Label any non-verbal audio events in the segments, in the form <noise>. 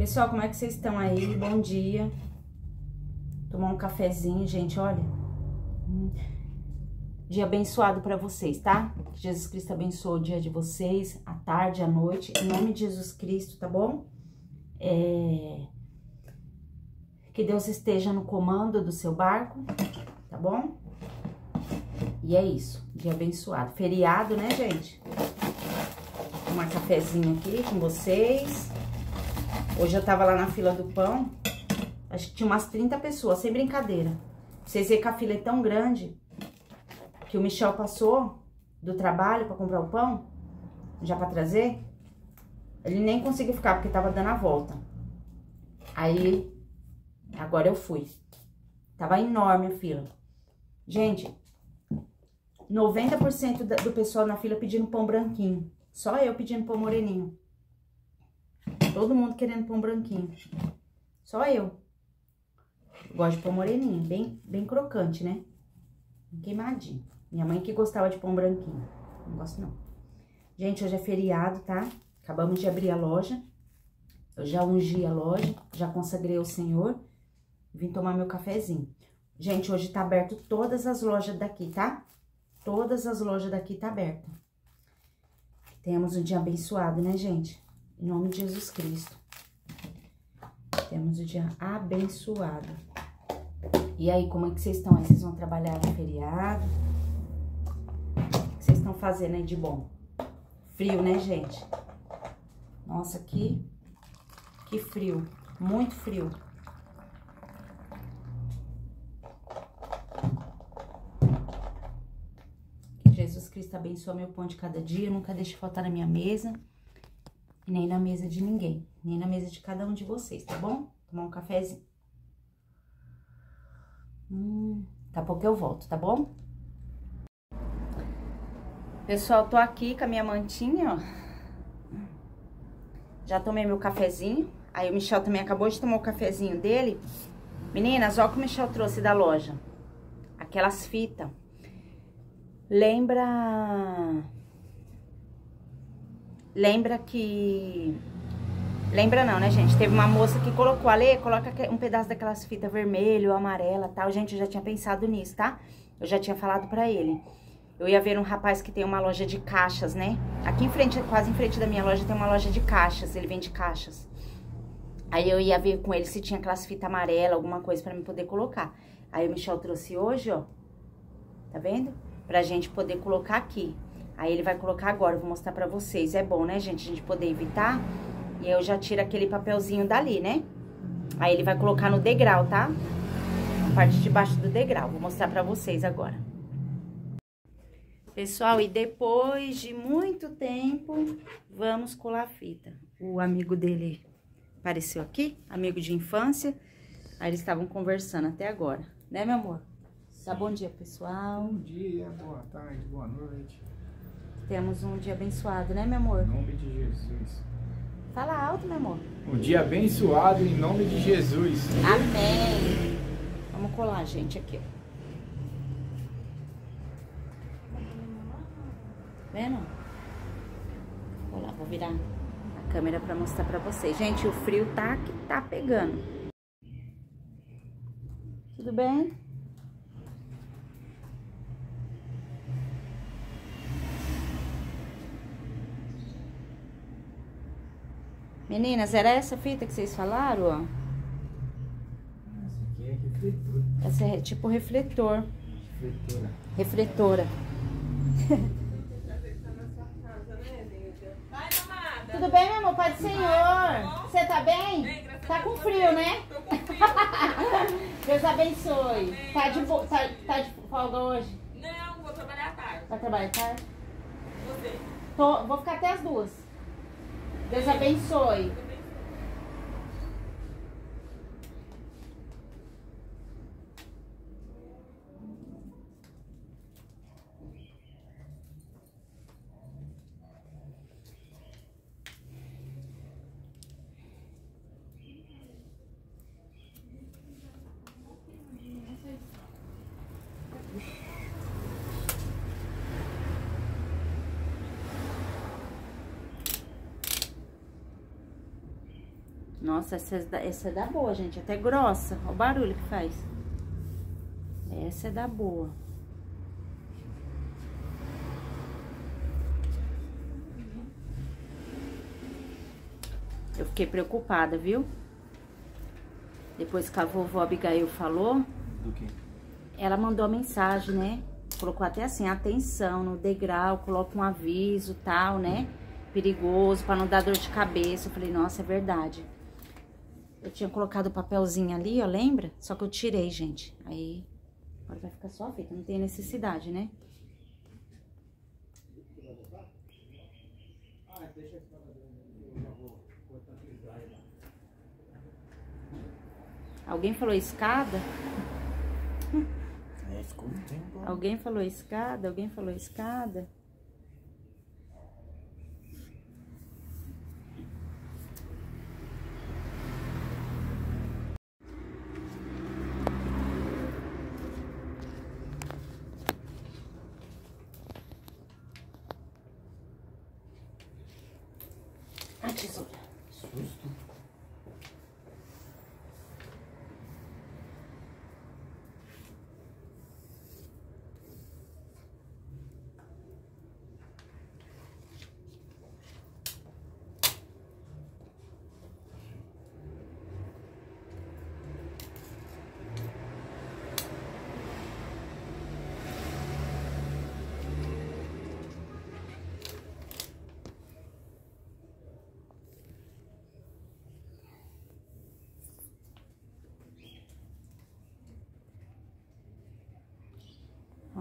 Pessoal, como é que vocês estão aí? Bom dia. Tomar um cafezinho, gente, olha. Dia abençoado para vocês, tá? Que Jesus Cristo abençoe o dia de vocês, a tarde, a noite, em nome de Jesus Cristo, tá bom? É... Que Deus esteja no comando do seu barco, tá bom? E é isso, dia abençoado. Feriado, né, gente? Tomar cafezinho aqui com vocês. Hoje eu tava lá na fila do pão, acho que tinha umas 30 pessoas, sem brincadeira. Vocês verem que a fila é tão grande que o Michel passou do trabalho para comprar o pão, já para trazer. Ele nem conseguiu ficar porque tava dando a volta. Aí, agora eu fui. Tava enorme a fila. Gente, 90% do pessoal na fila pedindo pão branquinho. Só eu pedindo pão moreninho. Todo mundo querendo pão branquinho. Só eu. Gosto de pão moreninho, bem, bem crocante, né? Queimadinho. Minha mãe que gostava de pão branquinho. Não gosto, não. Gente, hoje é feriado, tá? Acabamos de abrir a loja. Eu já ungi a loja, já consagrei ao Senhor. Vim tomar meu cafezinho. Gente, hoje tá aberto todas as lojas daqui, tá? Todas as lojas daqui tá aberta. Temos um dia abençoado, né, gente? Em nome de Jesus Cristo. Temos o dia abençoado. E aí, como é que vocês estão? Aí vocês vão trabalhar no feriado? vocês estão fazendo aí de bom? Frio, né, gente? Nossa, que, que frio. Muito frio. Que Jesus Cristo abençoe meu pão de cada dia. Nunca deixe faltar na minha mesa. Nem na mesa de ninguém. Nem na mesa de cada um de vocês, tá bom? Tomar um cafezinho. Hum, daqui a pouco eu volto, tá bom? Pessoal, tô aqui com a minha mantinha, ó. Já tomei meu cafezinho. Aí o Michel também acabou de tomar o cafezinho dele. Meninas, olha o que o Michel trouxe da loja. Aquelas fitas. Lembra... Lembra que... Lembra não, né, gente? Teve uma moça que colocou, ali, coloca um pedaço daquelas fitas vermelho, amarela, tal. Gente, eu já tinha pensado nisso, tá? Eu já tinha falado pra ele. Eu ia ver um rapaz que tem uma loja de caixas, né? Aqui em frente, quase em frente da minha loja, tem uma loja de caixas. Ele vende caixas. Aí eu ia ver com ele se tinha aquelas fitas amarelas, alguma coisa pra me poder colocar. Aí o Michel trouxe hoje, ó. Tá vendo? Pra gente poder colocar aqui. Aí ele vai colocar agora, vou mostrar pra vocês. É bom, né, gente? A gente poder evitar. E aí eu já tiro aquele papelzinho dali, né? Aí ele vai colocar no degrau, tá? Na parte de baixo do degrau. Vou mostrar pra vocês agora. Pessoal, e depois de muito tempo, vamos colar a fita. O amigo dele apareceu aqui, amigo de infância. Aí eles estavam conversando até agora. Né, meu amor? Tá bom dia, pessoal. Bom dia, boa tarde, boa noite. Temos um dia abençoado, né, meu amor? Em nome de Jesus. Fala alto, meu amor. Um dia abençoado em nome de Jesus. Amém. Vamos colar, gente, aqui. Vendo? Vou lá, vou virar a câmera pra mostrar pra vocês. Gente, o frio tá que tá pegando. Tudo bem? Meninas, era essa fita que vocês falaram, ó? Essa aqui é refletor. Essa é tipo refletor. Refletora. Refletora. Tudo bem, meu amor? Pai do Senhor. Você tá bem? Tá com frio, né? <laughs> Deus abençoe. Tá de, tá, tá de folga hoje? Não, vou trabalhar tarde. Vai trabalhar tarde? Você. Tô, vou ficar até as duas. Deus abençoe. Nossa, essa, é da- essa é da boa, gente. Até grossa. Olha o barulho que faz. Essa é da boa. Eu fiquei preocupada, viu? Depois que a vovó Abigail falou, Do que? ela mandou a mensagem, né? Colocou até assim, atenção no degrau, coloca um aviso, tal, né? Perigoso, pra não dar dor de cabeça. Eu falei, nossa, é verdade. Eu tinha colocado o papelzinho ali, ó, lembra? Só que eu tirei, gente. Aí, agora vai ficar só a fita, não tem necessidade, né? Alguém falou escada? É. Alguém falou escada? Alguém falou escada? 那吃素的。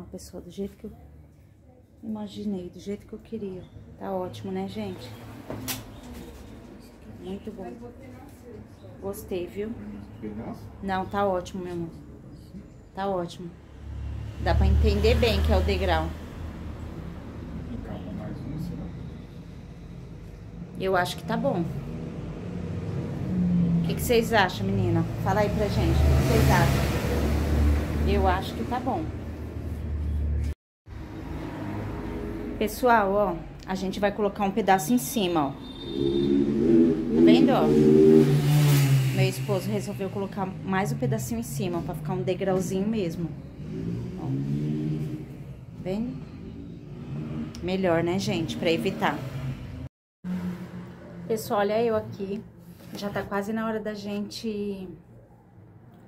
Ó, pessoal, do jeito que eu imaginei, do jeito que eu queria. Tá ótimo, né, gente? Muito bom. Gostei, viu? Não, tá ótimo, meu amor. Tá ótimo. Dá pra entender bem que é o degrau. Eu acho que tá bom. O que, que vocês acham, menina? Fala aí pra gente. O que vocês acham? Eu acho que tá bom. Pessoal, ó, a gente vai colocar um pedaço em cima, ó. Tá vendo, ó? Meu esposo resolveu colocar mais um pedacinho em cima, pra ficar um degrauzinho mesmo. Ó. Vendo? Melhor, né, gente? Pra evitar. Pessoal, olha eu aqui. Já tá quase na hora da gente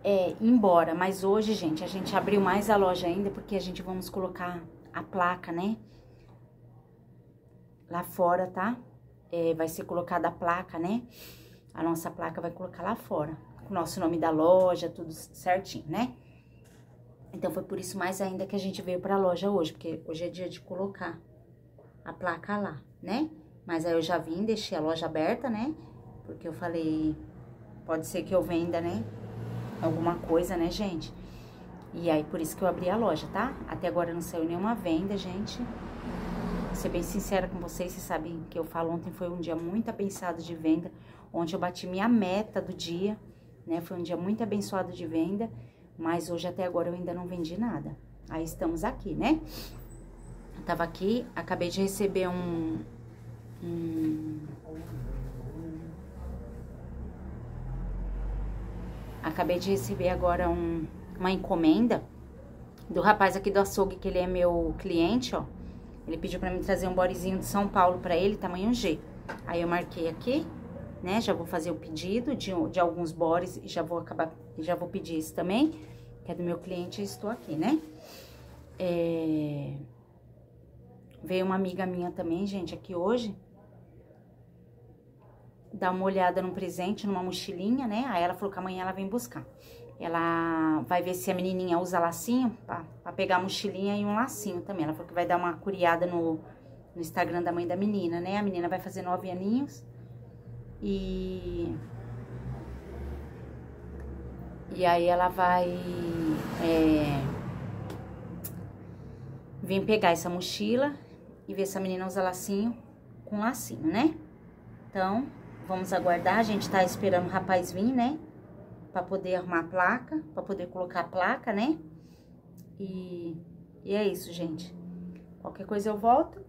é, ir embora. Mas hoje, gente, a gente abriu mais a loja ainda porque a gente vamos colocar a placa, né? Lá fora, tá? É, vai ser colocada a placa, né? A nossa placa vai colocar lá fora. O nosso nome da loja, tudo certinho, né? Então foi por isso mais ainda que a gente veio pra loja hoje. Porque hoje é dia de colocar a placa lá, né? Mas aí eu já vim, deixei a loja aberta, né? Porque eu falei, pode ser que eu venda, né? Alguma coisa, né, gente? E aí, por isso que eu abri a loja, tá? Até agora não saiu nenhuma venda, gente. Ser bem sincera com vocês, vocês sabem que eu falo, ontem foi um dia muito abençoado de venda. Ontem eu bati minha meta do dia, né? Foi um dia muito abençoado de venda. Mas hoje até agora eu ainda não vendi nada. Aí estamos aqui, né? Eu tava aqui, acabei de receber um, um Acabei de receber agora um, uma encomenda do rapaz aqui do açougue, que ele é meu cliente, ó. Ele pediu pra mim trazer um bodezinho de São Paulo pra ele, tamanho G. Aí eu marquei aqui, né? Já vou fazer o pedido de, de alguns bores e já vou acabar, já vou pedir isso também, que é do meu cliente, estou aqui, né? É... Veio uma amiga minha também, gente, aqui hoje. Dar uma olhada num presente, numa mochilinha, né? Aí ela falou que amanhã ela vem buscar. Ela vai ver se a menininha usa lacinho, pra pegar a mochilinha e um lacinho também. Ela falou que vai dar uma curiada no, no Instagram da mãe da menina, né? A menina vai fazer nove aninhos. E... E aí ela vai... É, vir pegar essa mochila e ver se a menina usa lacinho com lacinho, né? Então, vamos aguardar. A gente tá esperando o rapaz vir, né? Pra poder arrumar a placa, pra poder colocar a placa, né? E, e é isso, gente. Qualquer coisa eu volto.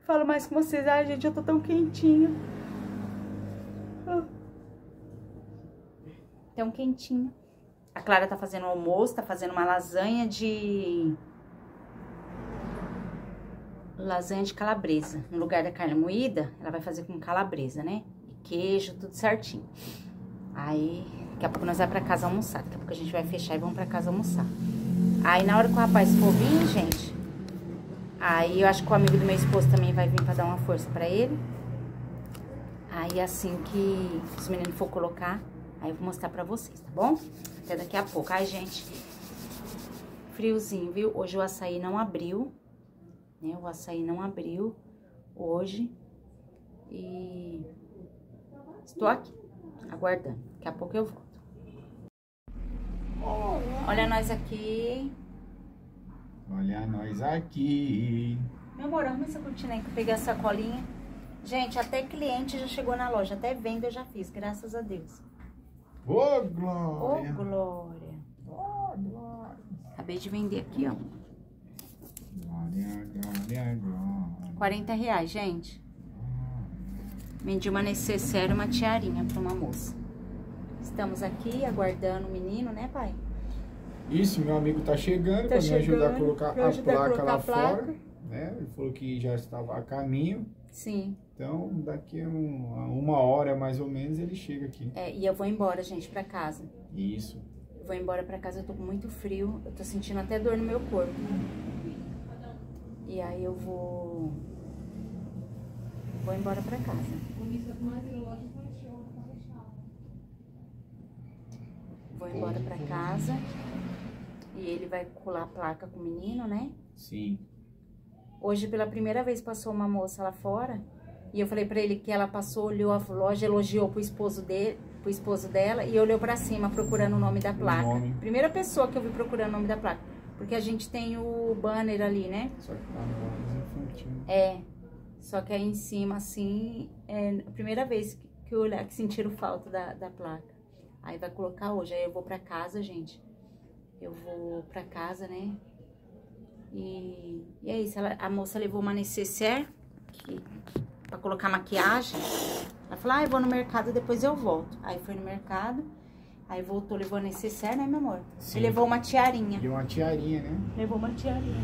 Falo mais com vocês. Ai, gente, eu tô tão quentinha. Ah. Tão quentinho. A Clara tá fazendo almoço, tá fazendo uma lasanha de... Lasanha de calabresa. No lugar da carne moída, ela vai fazer com calabresa, né? E queijo, tudo certinho. Aí, daqui a pouco nós vamos pra casa almoçar. Daqui a pouco a gente vai fechar e vamos pra casa almoçar. Aí, na hora que o rapaz for vir, gente... Aí, eu acho que o amigo do meu esposo também vai vir pra dar uma força pra ele. Aí, assim que os meninos for colocar, aí eu vou mostrar pra vocês, tá bom? Até daqui a pouco. Ai, gente, friozinho, viu? Hoje o açaí não abriu, né? O açaí não abriu hoje. E estou aqui, aguardando. Daqui a pouco eu volto. Olha nós aqui. Olha nós aqui. Meu amor, arruma essa cortina aí que eu peguei a sacolinha. Gente, até cliente já chegou na loja, até venda eu já fiz, graças a Deus. Ô, Ô, Glória. Glória. Ô, Glória. Acabei de vender aqui, ó. Glória, glória, glória. 40 reais, gente. Vendi uma necessaire e uma tiarinha pra uma moça. Estamos aqui aguardando o menino, né, pai? Isso, meu amigo tá chegando Tá para me ajudar a colocar a ajudar a placa colocar lá a placa. fora. Né? Ele falou que já estava a caminho. Sim. Então, daqui a um- uma hora mais ou menos ele chega aqui. É, e eu vou embora, gente, pra casa. Isso. Eu vou embora pra casa, eu tô com muito frio. Eu tô sentindo até dor no meu corpo. E aí eu vou. Vou embora pra casa. Vou embora pra casa. E ele vai colar a placa com o menino, né? Sim. Hoje, pela primeira vez, passou uma moça lá fora. E eu falei pra ele que ela passou, olhou a loja, elogiou pro esposo dele, pro esposo dela e olhou pra cima procurando o nome da placa. nome. Primeira pessoa que eu vi procurando o nome da placa. Porque a gente tem o banner ali, né? Só que tá no mais infantil. É. Só que aí em cima, assim, é a primeira vez que, que, eu que sentiram falta da, da placa. Aí vai colocar hoje. Aí eu vou pra casa, gente. Eu vou pra casa, né? E, e é isso. Ela- a moça levou uma necessaire que, pra colocar maquiagem. Ela falou, ah, eu vou no mercado, depois eu volto. Aí foi no mercado. Aí voltou, levou a necessaire, né, meu amor? Sim. E levou uma tiarinha. E uma tiarinha, né? Levou uma tiarinha.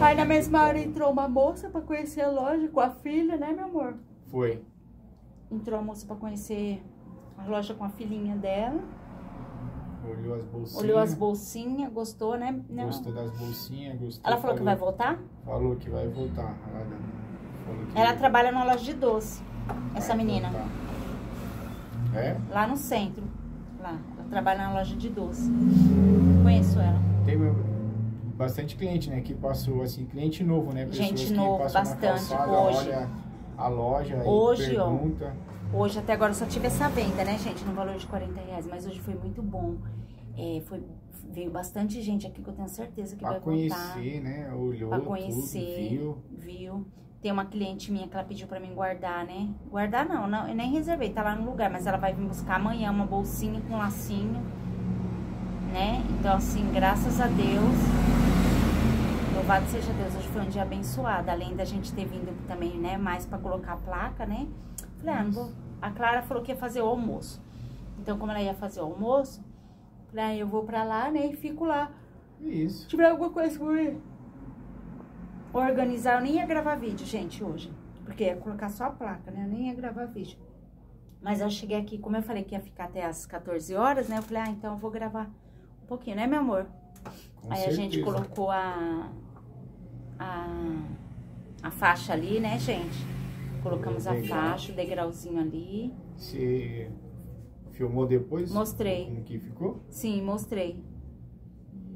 Aí na mesma hora entrou uma moça pra conhecer a loja com a filha, né, meu amor? Foi. Entrou a moça pra conhecer a loja com a filhinha dela. Olhou as bolsinhas. Olhou as bolsinhas, gostou, né? Não. Gostou das bolsinhas, gostou. Ela falou que vai voltar? Falou que vai voltar. Ela, falou que Ela trabalha numa loja de doce, essa vai menina. voltar. É? Lá no centro. Lá. Ela trabalha na loja de doce. Conheço ela. Tem bastante cliente, né? Que passou, assim, cliente novo, né? Pessoas Gente novo, na bastante, calçada, hoje. olha a loja Hoje, e ó. Hoje até agora eu só tive essa venda, né, gente? No valor de 40 reais. Mas hoje foi muito bom. É, foi, veio bastante gente aqui que eu tenho certeza que Pra vai voltar. conhecer, né? Olhou Pra conhecer, tudo, viu. viu? Tem uma cliente minha que ela pediu pra mim guardar, né? Guardar não, não, eu nem reservei, tá lá no lugar, mas ela vai vir buscar amanhã uma bolsinha com lacinho, né? Então, assim, graças a Deus, louvado seja Deus, hoje foi um dia abençoado, além da gente ter vindo também, né, mais pra colocar a placa, né? Falei, ah, vou... A Clara falou que ia fazer o almoço. Então, como ela ia fazer o almoço, falei, ah, eu vou pra lá, né, e fico lá. Isso. Se tiver alguma coisa por organizar, eu nem ia gravar vídeo, gente, hoje. Porque ia colocar só a placa, né? Eu nem ia gravar vídeo. Mas eu cheguei aqui, como eu falei que ia ficar até as 14 horas, né? Eu falei, ah, então eu vou gravar um pouquinho, né, meu amor? Com Aí a gente certeza. colocou a, a, a faixa ali, né, gente? Colocamos a faixa, o degrauzinho ali. Você filmou depois? Mostrei. Como que ficou? Sim, mostrei.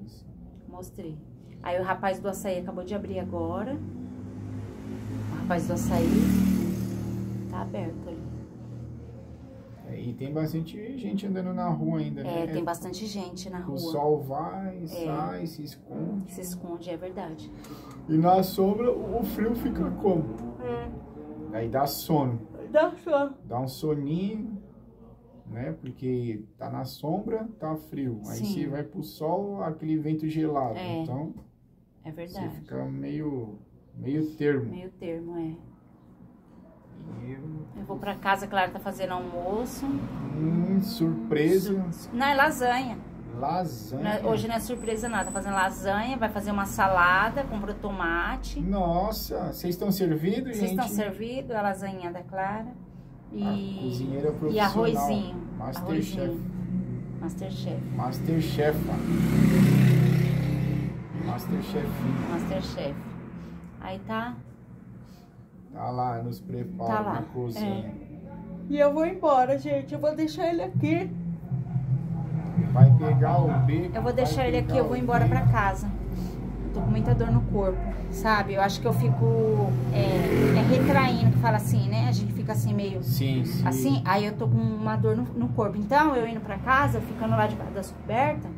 Isso. Mostrei. Aí o rapaz do açaí acabou de abrir agora. O rapaz do açaí tá aberto ali. É, e tem bastante gente andando na rua ainda, né? É, tem bastante gente na O rua. sol vai, sai, se esconde. Se esconde, é verdade. E na sombra o frio fica como? Aí dá sono. Dá só. Dá um soninho, né? Porque tá na sombra, tá frio. Aí Sim. você vai pro sol, aquele vento gelado. É, Então É você verdade. fica meio, meio termo. Meio termo, é. Eu vou pra casa, Clara tá fazendo almoço. hum, surpresa. Não, é lasanha. Lasanha. É- Hoje não é surpresa nada, tá fazendo lasanha, vai fazer uma salada, comprou tomate. Nossa, vocês estão servidos, Vocês gente? estão servidos, a lasanha da Clara. E, A cozinheira e profissional. arrozinho. Masterchef. Masterchef. Masterchef. Masterchef. Masterchef. Aí tá. Tá lá nos preparos Tá lá, na cozinha. E eu vou embora, gente. Eu vou deixar ele aqui. Vai pegar o beco. Eu vou deixar ele aqui, eu vou embora pra casa. Tô com muita dor no corpo, sabe? Eu acho que eu fico é, é retraindo, que fala assim, né? A gente fica assim meio Sim, sim. assim, aí eu tô com uma dor no, no corpo. Então, eu indo pra casa, ficando lá debaixo das cobertas,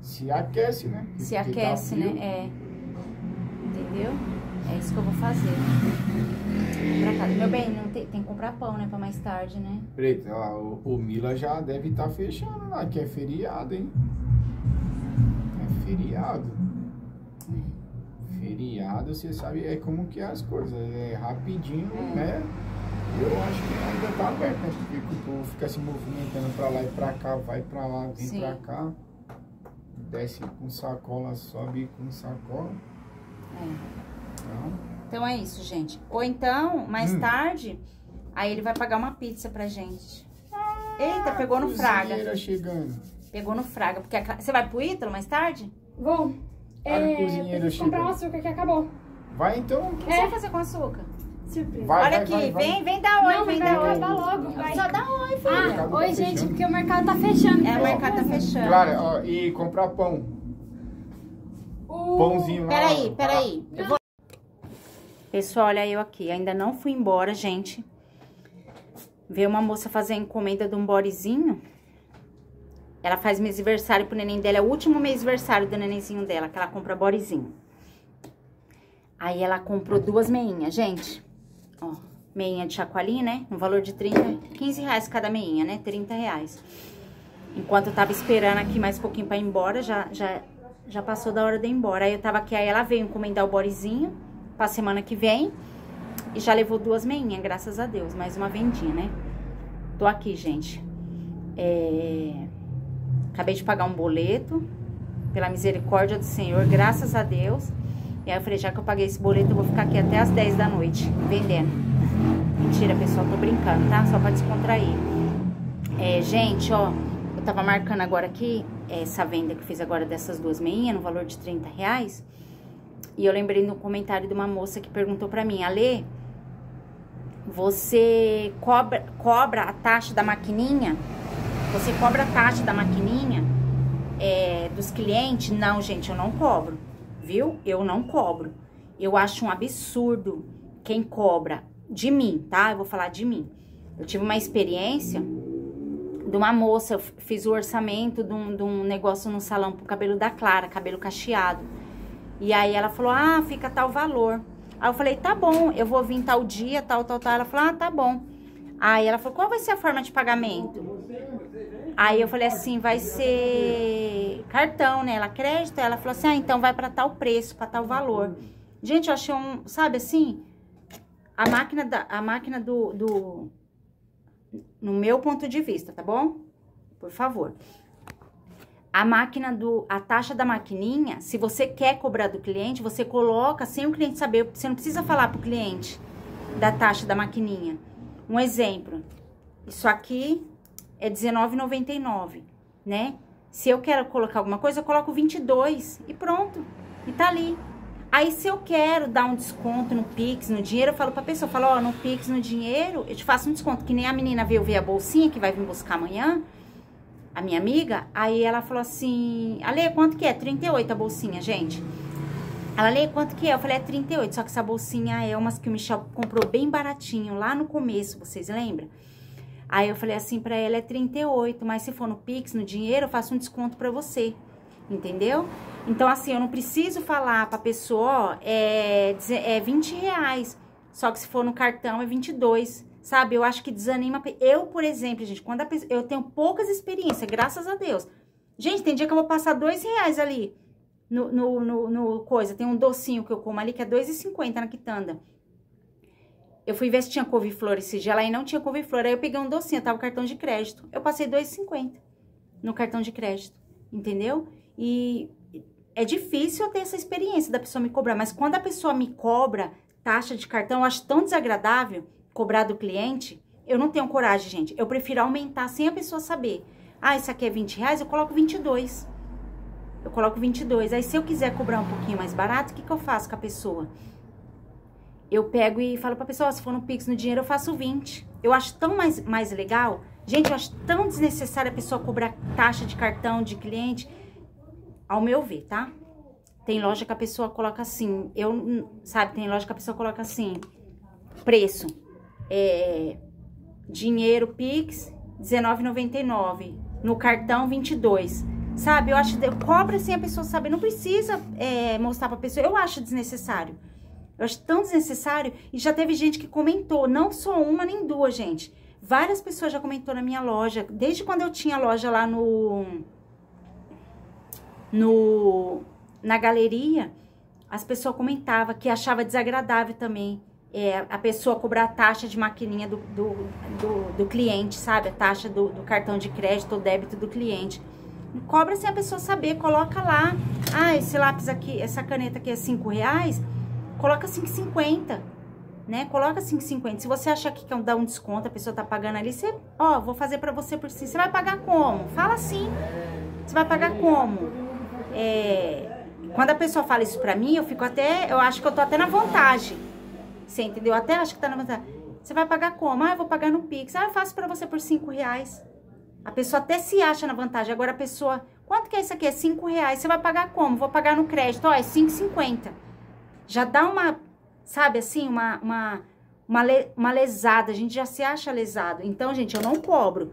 Se aquece, né? se tá aquece, né? É. Entendeu? É isso que eu vou fazer. Pra casa. Meu bem, não tem, tem que comprar pão, né? Pra mais tarde, né? Preta, ó, o, o Mila já deve estar fechando lá, que é feriado, hein? É feriado. Feriado, você sabe, é como que é as coisas, é rapidinho, É. né? Eu acho que ainda tá aberto, né? Porque o povo fica se movimentando pra lá e pra cá, vai pra lá, vem Sim. pra cá. Desce com sacola, sobe com sacola. É. Então, é isso, gente. Ou então, mais Hum. tarde, aí ele vai pagar uma pizza pra gente. Eita, pegou no fraga. chegando. Pegou no fraga. Porque a você vai pro Ítalo mais tarde? Vou. Olha a É, cozinheira comprar um açúcar que acabou. Vai então. O que você vai fazer com açúcar? Surpresa. Vai, Olha vai, aqui, vai, vai. vem, vem dar oi, Não, vem vai dar oi. acabar logo. Vai. Só dá oi, filha. Ah, oi, tá gente, fechando. porque o mercado tá fechando. É, o mercado tá fechando. Clara, ó, e comprar pão. O... Pãozinho lá. Peraí, peraí. Eu vou... Pessoal, olha eu aqui. Ainda não fui embora, gente. Veio uma moça fazer a encomenda de um bodezinho. Ela faz mês aniversário pro neném dela. É o último mês aniversário do nenenzinho dela, que ela compra bodezinho. Aí ela comprou duas meinhas, gente. Ó, meinha de chacoalhinha, né? No valor de 30, 15 reais cada meinha, né? 30 reais. Enquanto eu tava esperando aqui mais um pouquinho pra ir embora, já, já, já passou da hora de ir embora. Aí eu tava aqui, aí ela veio encomendar o bodezinho pra semana que vem. E já levou duas meinhas, graças a Deus. Mais uma vendinha, né? Tô aqui, gente. É... Acabei de pagar um boleto. Pela misericórdia do Senhor, graças a Deus. E aí eu falei, já que eu paguei esse boleto, eu vou ficar aqui até as 10 da noite, vendendo. Mentira, pessoal, tô brincando, tá? Só pra descontrair. É, gente, ó, eu tava marcando agora aqui essa venda que eu fiz agora dessas duas meinhas, no valor de 30 reais. E eu lembrei no comentário de uma moça que perguntou pra mim, Alê, você cobra, cobra a taxa da maquininha? Você cobra a taxa da maquininha é, dos clientes? Não, gente, eu não cobro, viu? Eu não cobro. Eu acho um absurdo quem cobra de mim, tá? Eu vou falar de mim. Eu tive uma experiência de uma moça, eu fiz o orçamento de um, de um negócio no salão pro cabelo da Clara, cabelo cacheado. E aí ela falou, ah, fica tal valor. Aí eu falei, tá bom, eu vou vir tal dia, tal, tal, tal. Ela falou, ah, tá bom. Aí ela falou, qual vai ser a forma de pagamento? Aí eu falei assim, vai ser cartão, né? Ela crédito, ela falou assim, ah, então vai para tal preço, para tal valor. Gente, eu achei um, sabe assim, a máquina da, a máquina do, do, no meu ponto de vista, tá bom? Por favor. A máquina do, a taxa da maquininha, se você quer cobrar do cliente, você coloca sem o cliente saber, você não precisa falar pro cliente da taxa da maquininha. Um exemplo, isso aqui é R$19,99, né? Se eu quero colocar alguma coisa, eu coloco 22 e pronto. E tá ali. Aí, se eu quero dar um desconto no Pix, no dinheiro, eu falo pra pessoa, eu falo, ó, no Pix, no dinheiro, eu te faço um desconto. Que nem a menina veio ver a bolsinha que vai vir buscar amanhã, a minha amiga. Aí ela falou assim, Ale, quanto que é? 38 a bolsinha, gente. Ela, Ale, quanto que é? Eu falei, é 38. Só que essa bolsinha é umas que o Michel comprou bem baratinho, lá no começo, vocês lembram? Aí eu falei assim pra ela, é 38, mas se for no Pix, no dinheiro, eu faço um desconto pra você. Entendeu? Então, assim, eu não preciso falar pra pessoa, ó, é, é 20 reais. Só que se for no cartão, é 22. Sabe? Eu acho que desanima. Eu, por exemplo, gente, quando pessoa, eu tenho poucas experiências, graças a Deus. Gente, tem dia que eu vou passar dois reais ali no, no, no, no coisa. Tem um docinho que eu como ali que é 2,50 na quitanda. Eu fui ver se tinha couve-flor esse dia lá e não tinha couve-flor. Aí eu peguei um docinho, tava cartão de crédito. Eu passei 2,50 no cartão de crédito, entendeu? E é difícil eu ter essa experiência da pessoa me cobrar, mas quando a pessoa me cobra taxa de cartão, eu acho tão desagradável cobrar do cliente. Eu não tenho coragem, gente. Eu prefiro aumentar sem a pessoa saber. Ah, isso aqui é 20 reais, eu coloco 22. Eu coloco 22. Aí, se eu quiser cobrar um pouquinho mais barato, o que, que eu faço com a pessoa? Eu pego e falo pra pessoa, se for no Pix no dinheiro, eu faço 20. Eu acho tão mais, mais legal. Gente, eu acho tão desnecessário a pessoa cobrar taxa de cartão de cliente. Ao meu ver, tá? Tem loja que a pessoa coloca assim, eu, sabe, tem loja que a pessoa coloca assim, preço, é, dinheiro Pix, R$19,99, no cartão 22, sabe? Eu acho, cobra assim a pessoa saber, não precisa é, mostrar pra pessoa, eu acho desnecessário. Eu acho tão desnecessário, e já teve gente que comentou, não só uma nem duas, gente. Várias pessoas já comentou na minha loja, desde quando eu tinha loja lá no no na galeria, as pessoas comentavam que achava desagradável também é, a pessoa cobrar a taxa de maquininha do, do, do, do cliente, sabe? A taxa do, do, cartão de crédito ou débito do cliente. Cobra sem a pessoa saber, coloca lá. Ah, esse lápis aqui, essa caneta aqui é 5 reais, coloca 5,50, né? Coloca 5,50. Se você achar que quer dar um desconto, a pessoa tá pagando ali, você, ó, vou fazer pra você por si. Você vai pagar como? Fala assim. Você vai pagar como? É quando a pessoa fala isso pra mim, eu fico até, eu acho que eu tô até na vantagem. Você entendeu? Eu até acho que tá na vantagem. Você vai pagar como? Ah, eu vou pagar no Pix. Ah, eu faço pra você por cinco reais. A pessoa até se acha na vantagem. Agora a pessoa, quanto que é isso aqui? É cinco reais. Você vai pagar como? Vou pagar no crédito. Ó, é cinco cinquenta. Já dá uma, sabe assim, uma, uma, uma, le, uma lesada. A gente já se acha lesado. Então, gente, eu não cobro.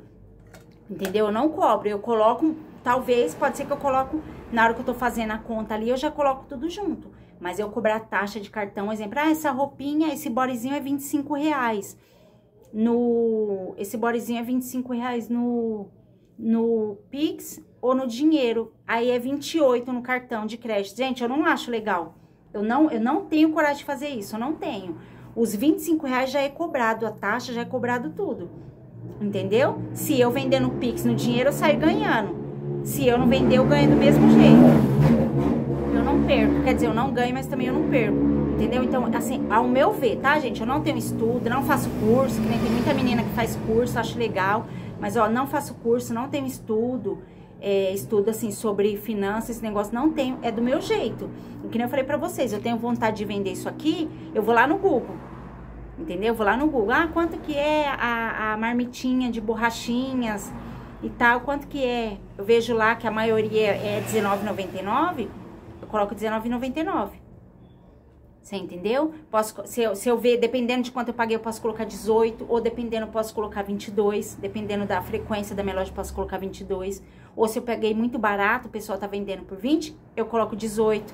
Entendeu? Eu não cobro. Eu coloco, talvez, pode ser que eu coloco na hora que eu tô fazendo a conta ali, eu já coloco tudo junto. Mas eu cobrar taxa de cartão, exemplo, ah, essa roupinha, esse bodezinho é 25 reais. No, esse bodezinho é 25 reais no, no Pix ou no dinheiro. Aí é 28 no cartão de crédito. Gente, eu não acho legal. Eu não, eu não tenho coragem de fazer isso, eu não tenho. Os 25 reais já é cobrado, a taxa já é cobrado tudo. Entendeu? Se eu vender no Pix no dinheiro, eu saio ganhando. Se eu não vender, eu ganho do mesmo jeito. Perco. Quer dizer, eu não ganho, mas também eu não perco. Entendeu? Então, assim, ao meu ver, tá, gente? Eu não tenho estudo, não faço curso, que nem tem muita menina que faz curso, acho legal. Mas, ó, não faço curso, não tenho estudo. É, estudo, assim, sobre finanças, esse negócio, não tenho. É do meu jeito. E que eu falei pra vocês, eu tenho vontade de vender isso aqui, eu vou lá no Google. Entendeu? Eu vou lá no Google. Ah, quanto que é a, a marmitinha de borrachinhas e tal, quanto que é? Eu vejo lá que a maioria é R$19,99, eu coloco R$19,99. Você entendeu? Posso, se, eu, se eu ver, dependendo de quanto eu paguei, eu posso colocar 18, ou dependendo, eu posso colocar 22, dependendo da frequência da minha loja, eu posso colocar 22. Ou se eu peguei muito barato, o pessoal tá vendendo por 20, eu coloco 18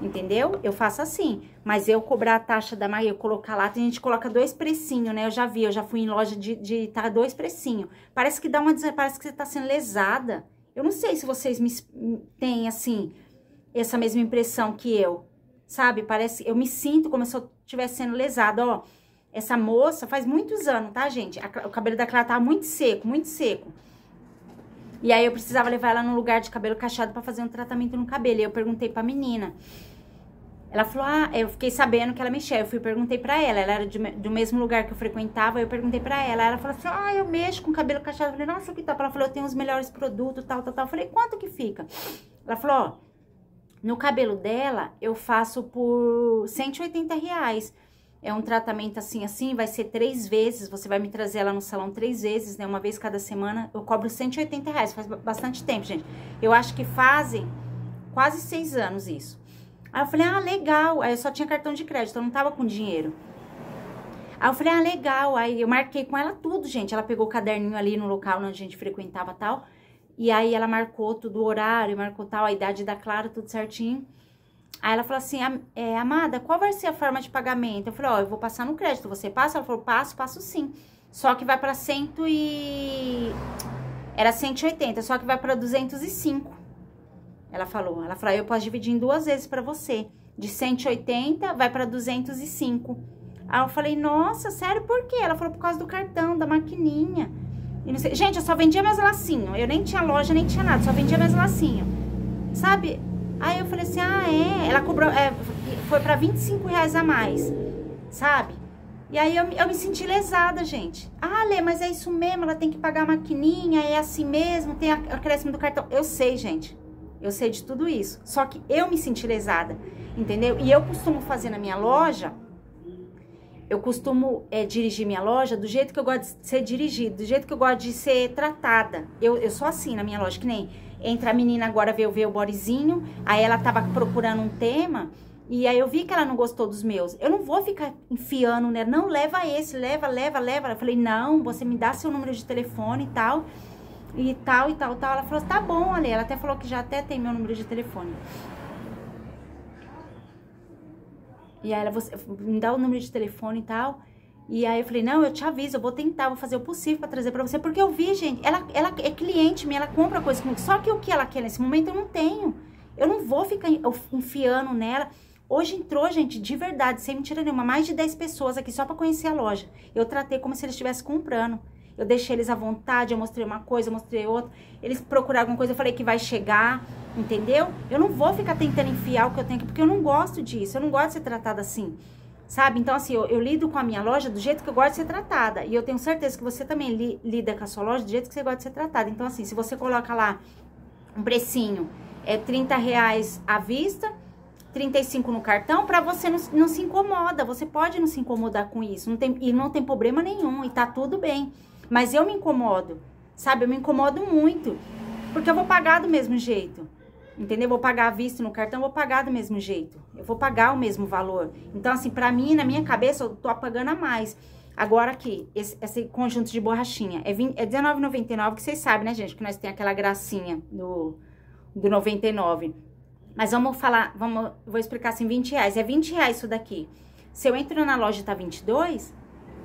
entendeu? Eu faço assim, mas eu cobrar a taxa da Maia, eu colocar lá, tem gente coloca dois precinhos, né? Eu já vi, eu já fui em loja de, de tá dois precinhos. Parece que dá uma, parece que você tá sendo lesada. Eu não sei se vocês me, têm, assim, essa mesma impressão que eu, sabe? Parece, eu me sinto como se eu estivesse sendo lesada, ó. Essa moça faz muitos anos, tá, gente? A, o cabelo da Clara tá muito seco, muito seco. E aí eu precisava levar ela num lugar de cabelo cacheado para fazer um tratamento no cabelo. E eu perguntei pra menina. Ela falou, ah, eu fiquei sabendo que ela mexia. Eu fui perguntei pra ela, ela era de, do mesmo lugar que eu frequentava, eu perguntei pra ela. Ela falou assim, ah, eu mexo com cabelo cacheado. Eu falei, nossa, que tal? Ela falou, eu tenho os melhores produtos, tal, tal, tal. Eu falei, quanto que fica? Ela falou, ó, no cabelo dela, eu faço por 180 reais. É um tratamento assim, assim, vai ser três vezes, você vai me trazer ela no salão três vezes, né? Uma vez cada semana, eu cobro 180 reais, faz bastante tempo, gente. Eu acho que fazem quase seis anos isso. Aí eu falei, ah, legal. Aí eu só tinha cartão de crédito, eu não tava com dinheiro. Aí eu falei, ah, legal. Aí eu marquei com ela tudo, gente. Ela pegou o caderninho ali no local onde a gente frequentava tal. E aí ela marcou tudo o horário, marcou tal, a idade da Clara, tudo certinho. Aí ela falou assim, é, Amada, qual vai ser a forma de pagamento? Eu falei, ó, oh, eu vou passar no crédito, você passa? Ela falou, passo, passo sim. Só que vai pra cento e... Era 180, só que vai pra 205. Ela falou, ela falou, eu posso dividir em duas vezes pra você. De 180 vai pra 205. Aí eu falei, nossa, sério, por quê? Ela falou, por causa do cartão, da maquininha. Sei. Gente, eu só vendia meus lacinhos. Eu nem tinha loja, nem tinha nada, só vendia meus lacinhos. Sabe? Aí eu falei assim, ah, é? Ela cobrou, é, foi pra 25 reais a mais, sabe? E aí eu, eu me senti lesada, gente. Ah, Lê, mas é isso mesmo, ela tem que pagar a maquininha, é assim mesmo, tem o acréscimo do cartão. Eu sei, gente. Eu sei de tudo isso. Só que eu me senti lesada, entendeu? E eu costumo fazer na minha loja, eu costumo é, dirigir minha loja do jeito que eu gosto de ser dirigida, do jeito que eu gosto de ser tratada. Eu, eu sou assim na minha loja, que nem entra a menina agora ver o bodyzinho, aí ela tava procurando um tema, e aí eu vi que ela não gostou dos meus. Eu não vou ficar enfiando, né? Não, leva esse, leva, leva, leva. Eu falei, não, você me dá seu número de telefone e tal, e tal, e tal, tal. Ela falou, tá bom, Ale. Ela até falou que já até tem meu número de telefone. E aí ela, você me dá o número de telefone e tal. E aí eu falei, não, eu te aviso, eu vou tentar, vou fazer o possível pra trazer pra você. Porque eu vi, gente, ela, ela é cliente minha, ela compra coisa comigo. Só que o que ela quer nesse momento eu não tenho. Eu não vou ficar enfiando nela. Hoje entrou, gente, de verdade, sem mentira nenhuma, mais de 10 pessoas aqui só pra conhecer a loja. Eu tratei como se eles estivessem comprando. Eu deixei eles à vontade, eu mostrei uma coisa, eu mostrei outra. Eles procuraram alguma coisa, eu falei que vai chegar, entendeu? Eu não vou ficar tentando enfiar o que eu tenho aqui, porque eu não gosto disso, eu não gosto de ser tratada assim. Sabe? Então, assim, eu, eu lido com a minha loja do jeito que eu gosto de ser tratada. E eu tenho certeza que você também li, lida com a sua loja do jeito que você gosta de ser tratada. Então, assim, se você coloca lá um precinho, é 30 reais à vista, 35 no cartão, pra você não, não se incomoda. Você pode não se incomodar com isso. Não tem, e não tem problema nenhum, e tá tudo bem. Mas eu me incomodo, sabe? Eu me incomodo muito. Porque eu vou pagar do mesmo jeito. Entendeu? Vou pagar à vista no cartão, vou pagar do mesmo jeito. Eu vou pagar o mesmo valor. Então, assim, pra mim, na minha cabeça, eu tô pagando a mais. Agora aqui, esse, esse conjunto de borrachinha é, 20 é R$19,99, que vocês sabem, né, gente? Que nós tem aquela gracinha do, do 99. Mas vamos falar, vamos, vou explicar assim, 20 reais. É 20 reais isso daqui. Se eu entro na loja e tá 22,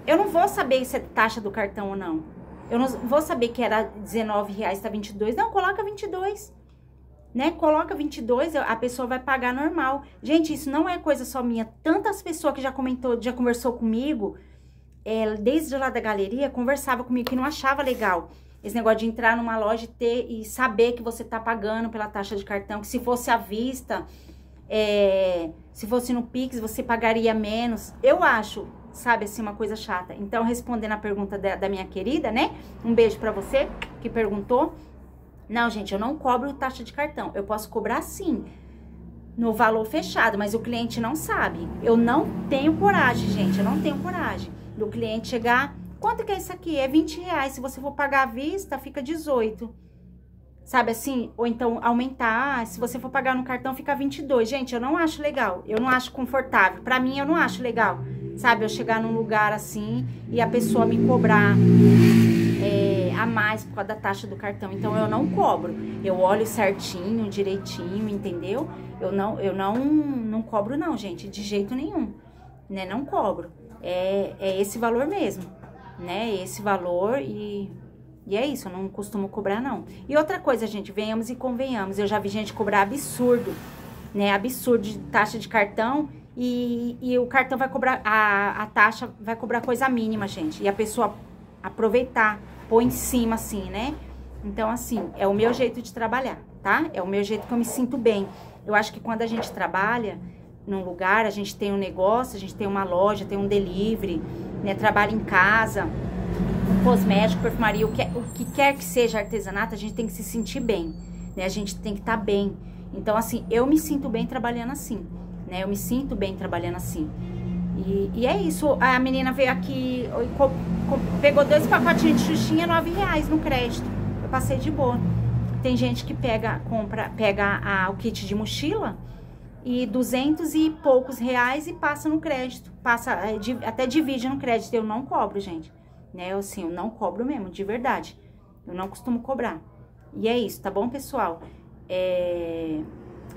eu não vou saber se é taxa do cartão ou não. Eu não vou saber que era 19 reais, tá 22. Não, coloca 22 né? Coloca 22, a pessoa vai pagar normal. Gente, isso não é coisa só minha. Tantas pessoas que já comentou, já conversou comigo, é, desde lá da galeria, conversava comigo que não achava legal. Esse negócio de entrar numa loja e ter e saber que você tá pagando pela taxa de cartão, que se fosse à vista, é, se fosse no Pix, você pagaria menos. Eu acho, sabe, assim, uma coisa chata. Então, respondendo a pergunta da, da minha querida, né? Um beijo pra você que perguntou. Não, gente, eu não cobro taxa de cartão. Eu posso cobrar sim, no valor fechado, mas o cliente não sabe. Eu não tenho coragem, gente, eu não tenho coragem do cliente chegar. Quanto que é isso aqui? É 20 reais. Se você for pagar à vista, fica 18. Sabe assim? Ou então aumentar. Se você for pagar no cartão, fica 22. Gente, eu não acho legal. Eu não acho confortável. Pra mim, eu não acho legal. Sabe? Eu chegar num lugar assim e a pessoa me cobrar é, a mais por causa da taxa do cartão. Então eu não cobro. Eu olho certinho, direitinho, entendeu? Eu não, eu não, não cobro não, gente, de jeito nenhum, né? Não cobro. É, é esse valor mesmo, né? Esse valor e e é isso, eu não costumo cobrar não. E outra coisa, gente, venhamos e convenhamos, eu já vi gente cobrar absurdo, né? Absurdo de taxa de cartão e, e o cartão vai cobrar, a, a taxa vai cobrar coisa mínima, gente. E a pessoa aproveitar, pôr em cima assim, né? Então, assim, é o meu jeito de trabalhar, tá? É o meu jeito que eu me sinto bem. Eu acho que quando a gente trabalha num lugar, a gente tem um negócio, a gente tem uma loja, tem um delivery, né? Trabalha em casa, cosmético, perfumaria, o que, o que quer que seja artesanato, a gente tem que se sentir bem, né? A gente tem que estar tá bem. Então, assim, eu me sinto bem trabalhando assim, né? Eu me sinto bem trabalhando assim. E, e é isso. A menina veio aqui, pegou dois pacotinhos de xuxinha, nove reais no crédito. Eu passei de boa. Tem gente que pega, compra, pega a, o kit de mochila e duzentos e poucos reais e passa no crédito. Passa, é, até divide no crédito. Eu não cobro, gente. Né? Eu, assim, eu não cobro mesmo, de verdade. Eu não costumo cobrar. E é isso, tá bom, pessoal? É...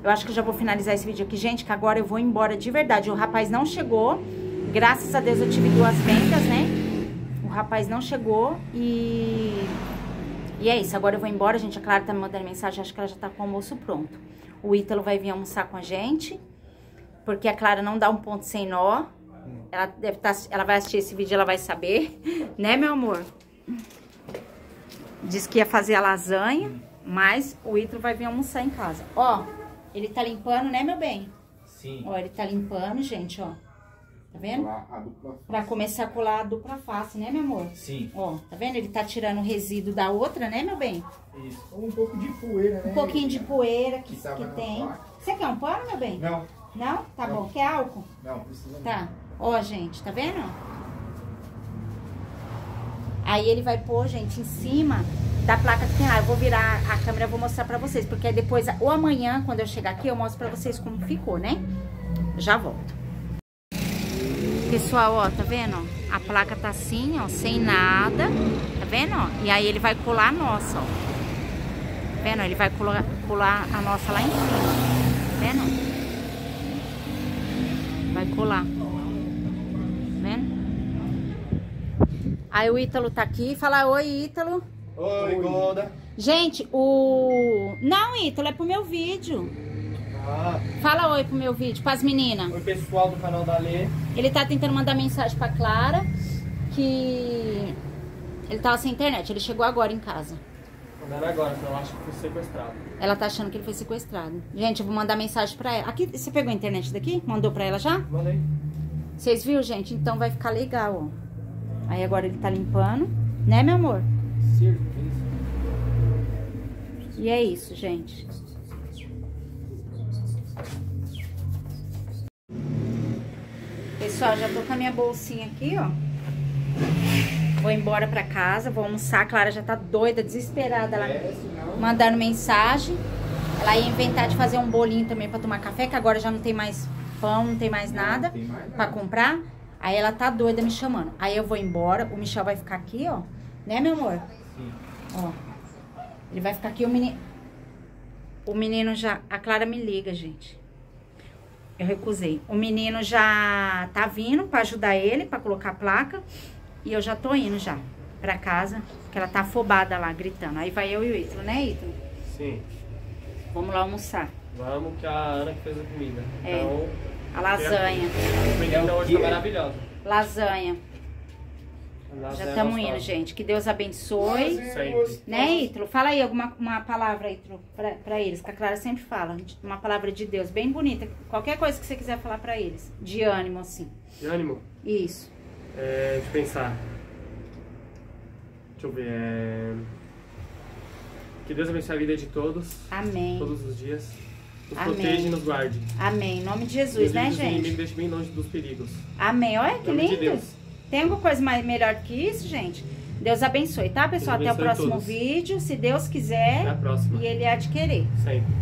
Eu acho que eu já vou finalizar esse vídeo aqui, gente, que agora eu vou embora de verdade. O rapaz não chegou. Graças a Deus eu tive duas vendas, né? O rapaz não chegou e... E é isso, agora eu vou embora. Gente, a Clara tá me mandando mensagem, acho que ela já tá com o almoço pronto. O Ítalo vai vir almoçar com a gente, porque a Clara não dá um ponto sem nó, Ela deve tá, ela vai assistir esse vídeo, ela vai saber, <laughs> né, meu amor? Diz que ia fazer a lasanha, mas o Ítalo vai vir almoçar em casa. Ó, ele tá limpando, né, meu bem? Sim. Ó, ele tá limpando, gente, ó. Tá vendo? Lá, a dupla Pra começar a colar a dupla face, né, meu amor? Sim. Ó, tá vendo? Ele tá tirando o resíduo da outra, né, meu bem? Isso. Um pouco de poeira, né? Um pouquinho de poeira que, Que que tem. placa. Você quer um pano, meu bem? Não, Não? Tá Não. bom. Quer álcool? não, precisa Tá. Ó, gente, tá vendo? Aí ele vai pôr, gente, em cima da placa que tem lá. Eu vou virar a câmera, vou mostrar pra vocês. Porque depois, ou amanhã, quando eu chegar aqui, eu mostro pra vocês como ficou, né? Já volto. Pessoal, ó, tá vendo? A placa tá assim, ó, sem nada. Tá vendo? E aí ele vai colar a nossa, ó. Tá vendo? Ele vai colar, colar a nossa lá em cima. Tá vendo? Vai colar. Tá vendo? Aí o Ítalo tá aqui. Fala oi, Ítalo. Oi, Golda. Gente, o... Não, Ítalo, é pro meu vídeo. Ah, Fala oi pro meu vídeo, pras meninas. oi, pessoal do canal da Lê. Ele tá tentando mandar mensagem pra Clara que ele tava sem internet. Ele chegou agora em casa. Mandando agora, senão eu acho que fui sequestrado. Ela tá achando que ele foi sequestrado. Gente, eu vou mandar mensagem pra ela. Aqui, você pegou a internet daqui? Mandou pra ela já? Mandei. Vocês viram, gente? Então vai ficar legal, ó. Aí agora ele tá limpando, né, meu amor? Certeza. E é isso, gente. Pessoal, já tô com a minha bolsinha aqui, ó. Vou embora pra casa, vou almoçar. A Clara já tá doida, desesperada lá, É, mandando mensagem. Ela ia inventar de fazer um bolinho também pra tomar café, que agora já não tem mais pão, não tem mais nada tem mais nada. pra comprar. Aí ela tá doida me chamando. Aí eu vou embora, o Michel vai ficar aqui, ó. Né, meu amor? Sim. Ó. Ele vai ficar aqui, o menino. O menino já. A Clara me liga, gente. Eu recusei. O menino já tá vindo pra ajudar ele, pra colocar a placa. E eu já tô indo já pra casa, porque ela tá afobada lá, gritando. Aí vai eu e o Ítalo, né, Ítalo? Sim. Vamos lá almoçar. Vamos que a Ana que fez a comida. É. Então, A lasanha. então hoje tá maravilhosa. Lasanha. Lasanha Já é estamos indo, gente. Que Deus abençoe. Sempre. Né, Ítalo? Fala aí alguma uma palavra, Ítalo, pra, pra eles, que a Clara sempre fala. Uma palavra de Deus, bem bonita. Qualquer coisa que você quiser falar pra eles. De ânimo, assim. De ânimo? Isso. É, de pensar. Deixa eu ver. É... Que Deus abençoe a vida de todos, Amém. todos os dias. Nos Amém. proteja e nos guarde. Amém. Em nome de Jesus, Deus né, gente? deixe bem longe dos perigos. Amém. Olha que de lindo. Deus. Tem alguma coisa mais, melhor que isso, gente? Deus abençoe, tá, pessoal? Deus Até o abençoe próximo todos. vídeo, se Deus Até a quiser. próxima. E ele há de querer. Sempre.